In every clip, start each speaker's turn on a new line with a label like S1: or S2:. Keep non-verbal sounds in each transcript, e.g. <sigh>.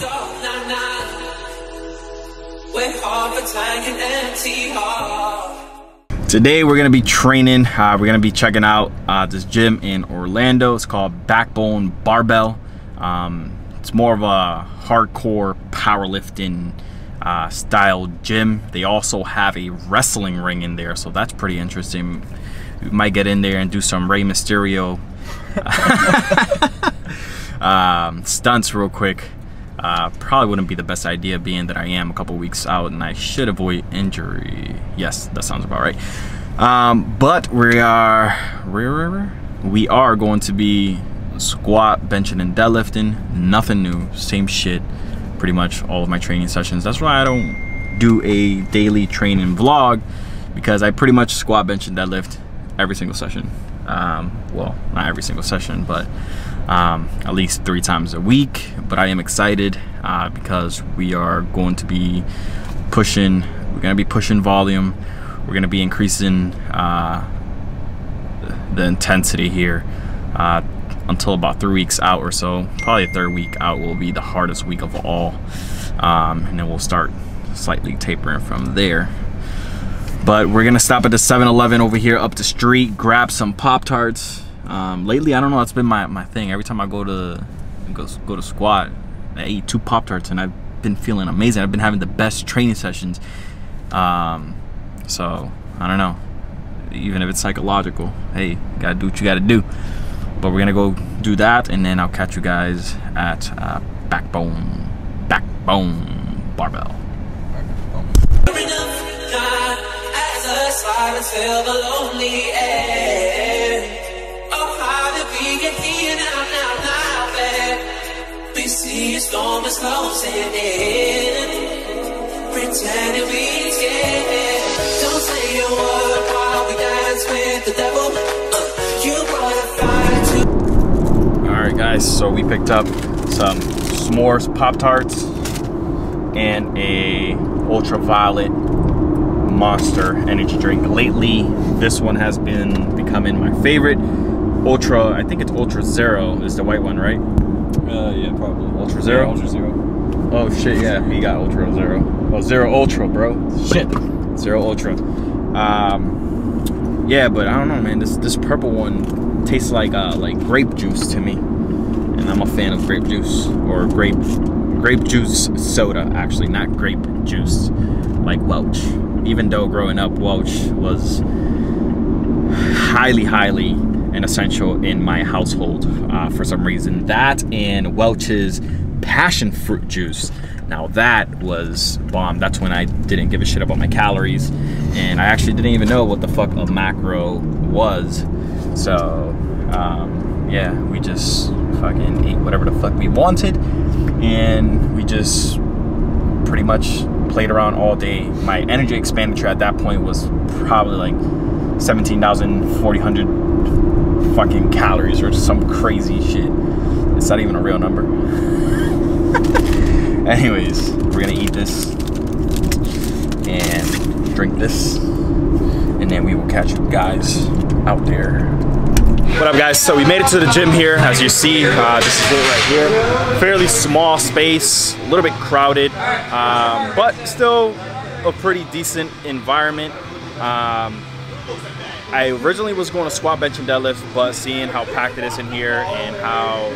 S1: dark, nah, nah. We're empty heart.
S2: Today we're gonna be training. Uh, we're gonna be checking out uh, this gym in Orlando. It's called Backbone Barbell. Um, it's more of a hardcore powerlifting uh, style gym. They also have a wrestling ring in there, so that's pretty interesting. We might get in there and do some Rey Mysterio <laughs> um, stunts real quick. Uh, probably wouldn't be the best idea being that I am a couple weeks out and I should avoid injury. Yes, that sounds about right. Um, but we are we are going to be squat, benching, and deadlifting. Nothing new, same shit. Pretty much all of my training sessions. That's why I don't do a daily training vlog because I pretty much squat, bench, and deadlift every single session. Um, well, not every single session, but um, at least three times a week. But I am excited uh, because we are going to be pushing. We're going to be pushing volume. We're going to be increasing uh, the intensity here uh, until about three weeks out or so. Probably the third week out will be the hardest week of all, um, and then we'll start slightly tapering from there. But we're gonna stop at the 7-Eleven over here up the street, grab some Pop Tarts um, lately, I don't know. That's been my, my thing. Every time I go to go go to squat, I eat two pop tarts, and I've been feeling amazing. I've been having the best training sessions. Um, so I don't know. Even if it's psychological, hey, you gotta do what you gotta do. But we're gonna go do that, and then I'll catch you guys at uh, Backbone Backbone Barbell. Silence fill the lonely air get here now, now, now, babe. We see a storm is closing in. Pretending we scared. Don't say a word while we dance with the devil. Uh, you brought a fire to. Alright, guys, so we picked up some s'mores Pop Tarts and a ultraviolet monster energy drink lately this one has been becoming my favorite Ultra, I think it's Ultra Zero is the white one, right?
S3: Uh, yeah, probably.
S2: Ultra Zero?
S3: Yeah, Ultra Zero.
S2: Oh shit, yeah, he got Ultra Zero. Oh, Zero Ultra, bro. Shit. Zero Ultra. Um, yeah, but I don't know, man. This this purple one tastes like uh, like grape juice to me, and I'm a fan of grape juice or grape grape juice soda, actually, not grape juice, like Welch. Even though growing up, Welch was highly, highly an essential in my household uh, for some reason. That and Welch's passion fruit juice. Now that was bomb. That's when I didn't give a shit about my calories, and I actually didn't even know what the fuck a macro was. So um, yeah, we just fucking ate whatever the fuck we wanted, and we just pretty much played around all day. My energy expenditure at that point was probably like 17,000, 4,000 fucking calories or some crazy shit. It's not even a real number. <laughs> Anyways, we're gonna eat this and drink this, and then we will catch you guys out there. What up guys, so we made it to the gym here. As you see, uh, this is it right here. Fairly small space, a little bit crowded, um, but still a pretty decent environment. Um, I originally was going to squat, bench, and deadlift, but seeing how packed it is in here and how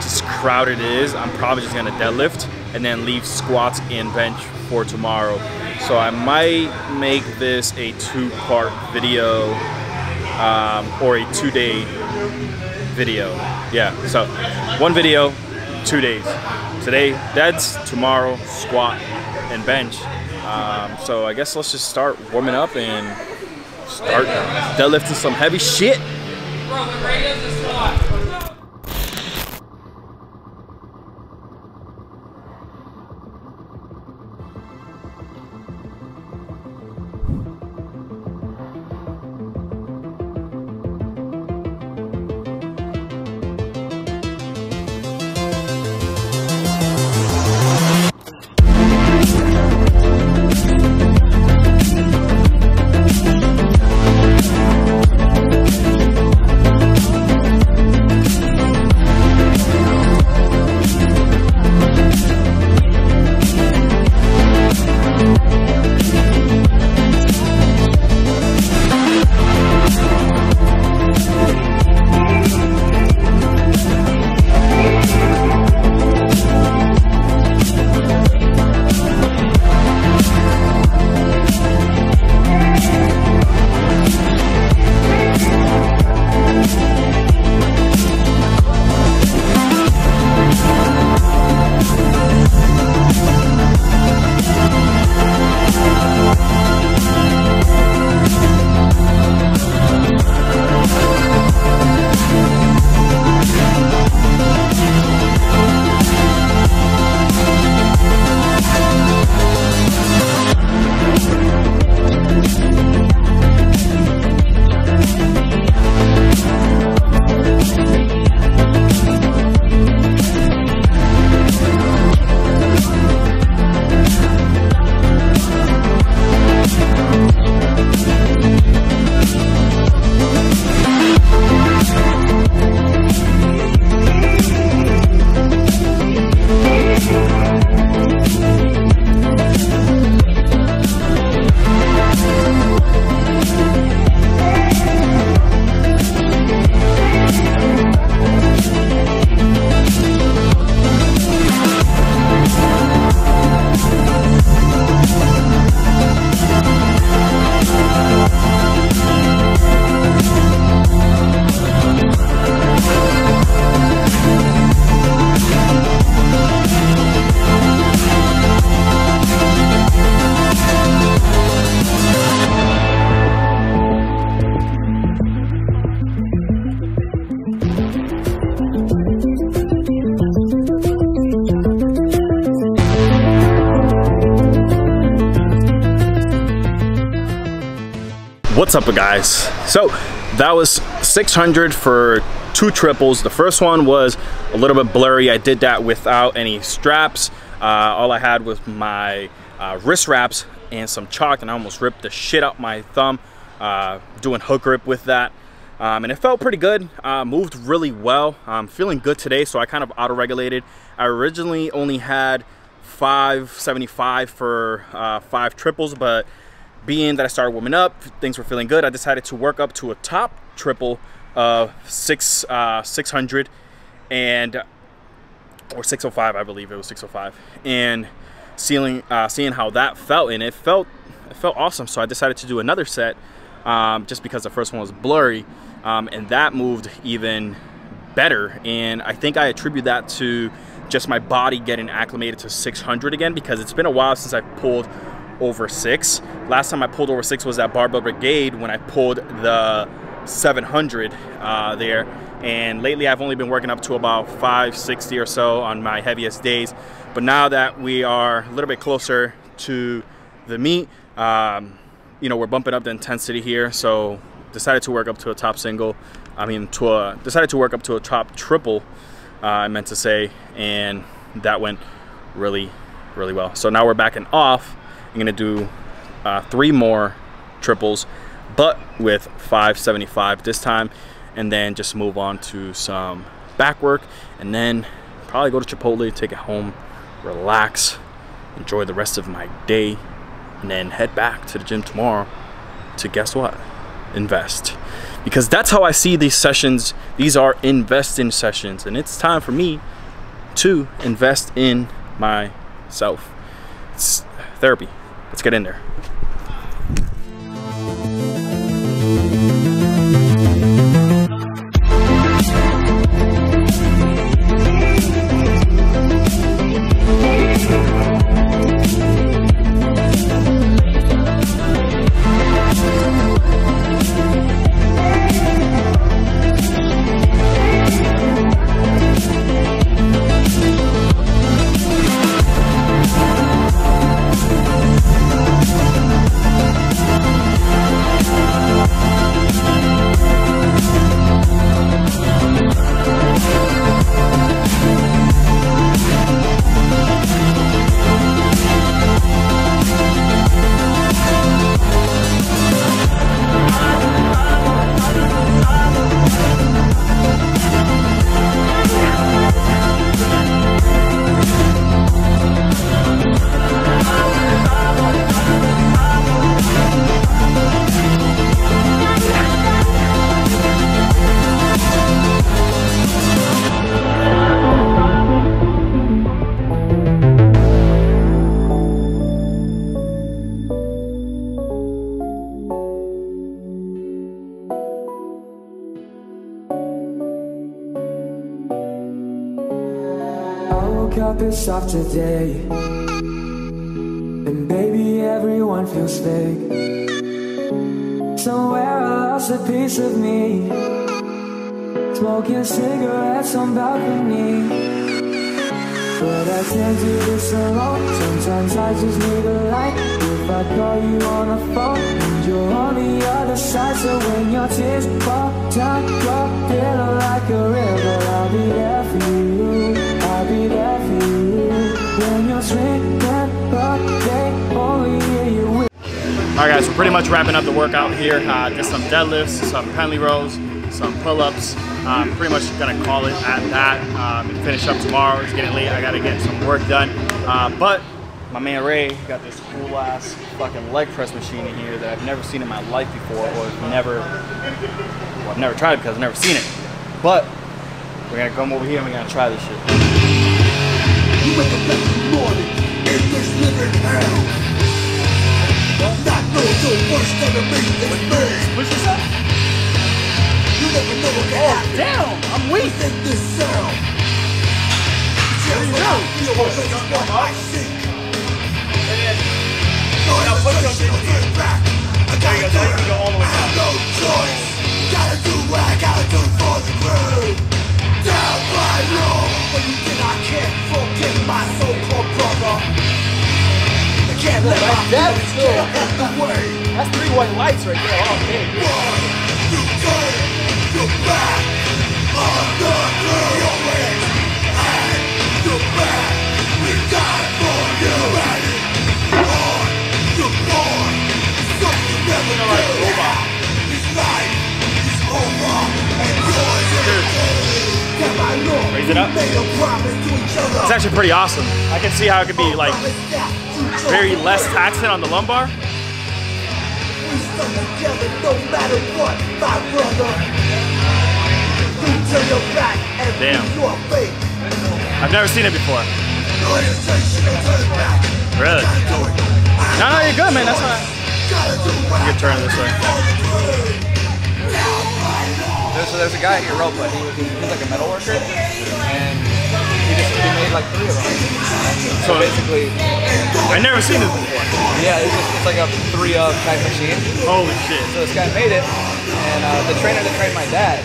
S2: just crowded it is, I'm probably just going to deadlift and then leave squats and bench for tomorrow. So I might make this a two-part video um, or a two-day video. Yeah, so one video, two days. Today, deads, tomorrow, squat and bench. Um, so I guess let's just start warming up and start deadlifting some heavy shit. What's up, guys? So that was 600 for two triples. The first one was a little bit blurry. I did that without any straps. Uh, all I had was my uh, wrist wraps and some chalk, and I almost ripped the shit out my thumb uh, doing hook grip with that. Um, and it felt pretty good. Uh, moved really well. I'm feeling good today, so I kind of auto-regulated. I originally only had 575 for uh, five triples, but being that I started warming up, things were feeling good, I decided to work up to a top triple of six uh, 600 and or 605, I believe it was 605, and seeing uh, seeing how that felt, and it felt it felt awesome. So I decided to do another set, um, just because the first one was blurry, um, and that moved even better. And I think I attribute that to just my body getting acclimated to 600 again because it's been a while since I pulled over six. Last time I pulled over six was at Barbell Brigade when I pulled the 700 uh, there. And lately I've only been working up to about 560 or so on my heaviest days. But now that we are a little bit closer to the meet, um, you know, we're bumping up the intensity here. So decided to work up to a top single. I mean, to a, decided to work up to a top triple, uh, I meant to say. And that went really, really well. So now we're backing off I'm gonna do uh, three more triples, but with 575 this time, and then just move on to some back work, and then probably go to Chipotle, take it home, relax, enjoy the rest of my day, and then head back to the gym tomorrow to guess what? Invest. Because that's how I see these sessions. These are investing sessions, and it's time for me to invest in myself. It's therapy. Let's get in there.
S4: Up is soft today. And baby everyone feels fake. Somewhere I lost a piece of me. Smoking cigarettes on balcony. But I can't do this alone Sometimes I just need a light. If I call you on the phone And you're on the other side. So when your tears fall down Your pillow like a river I'll be there for you
S2: All right, guys, we're pretty much wrapping up the workout here. Uh, did some deadlifts, some Pendlay rows, some pull-ups. I'm pretty much gonna call it at that um, and finish up tomorrow. It's getting late. I gotta get some work done. Uh, but my man Ray got this cool ass fucking leg press machine in here that I've never seen in my life before, or never, well, I've never tried it because I've never seen it. But we're gonna come over here and we're gonna try this shit.
S5: The way.
S2: That's three white lights right there. Oh, okay.
S5: You turn your back on the crew. Your wings and your back. We die for you. Ready on your born. Something you never do. This life is over and yours is Am I Lord?
S2: Raise it up.
S5: Made a promise to each other.
S2: It's actually pretty awesome. I can see how it could be like very less taxing on the lumbar.
S5: We stuck together no matter what, my brother. You turn your back and
S2: Damn.
S5: your fate.
S2: I've never seen it before. Really? No, no, you're good, man. That's fine. Can turn this way.
S4: There's, so there's a guy at Europa. He, he's like a metal worker, and he just he made like three of them. So
S2: So-
S4: basically,
S2: I've never seen this before.
S4: yeah, it's just it's like a three of type machine.
S2: Holy shit.
S4: So this guy made it, and uh, the trainer that trained my dad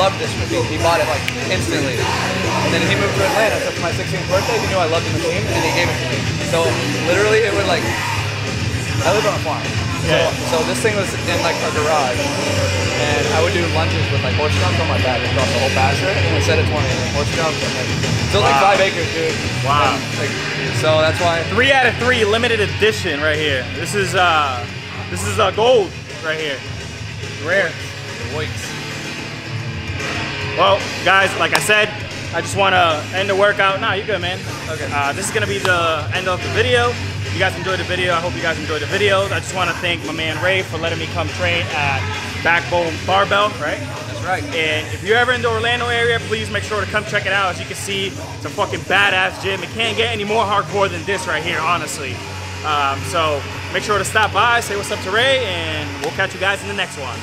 S4: loved this machine. He bought it like instantly. And then he moved to Atlanta. So for my 16th birthday, he knew I loved the machine, and he gave it to me. So literally, it would like I live on a farm. So,
S2: Yeah.
S4: so this thing was in like our garage, and I would do lunges with like horse jumps on my back across the whole pasture, and set it 20 and then horse jumps, and then so it's like five acres, dude.
S2: Wow.
S4: And, like, so that's why.
S2: Three out of three limited edition right here. This is uh this is uh gold right here. Rare. Well, guys, like I said, I just want to end the workout. Nah, you good, man.
S4: Okay.
S2: Uh, this is gonna be the end of the video. You guys enjoyed the video. I hope you guys enjoyed the video. I just want to thank my man Ray for letting me come train at Backbone Barbell, right?
S4: That's right.
S2: And if you're ever in the Orlando area, please make sure to come check it out. As you can see, it's a fucking badass gym. It can't get any more hardcore than this right here, honestly. Um, so make sure to stop by, say what's up to Ray, and we'll catch you guys in the next one.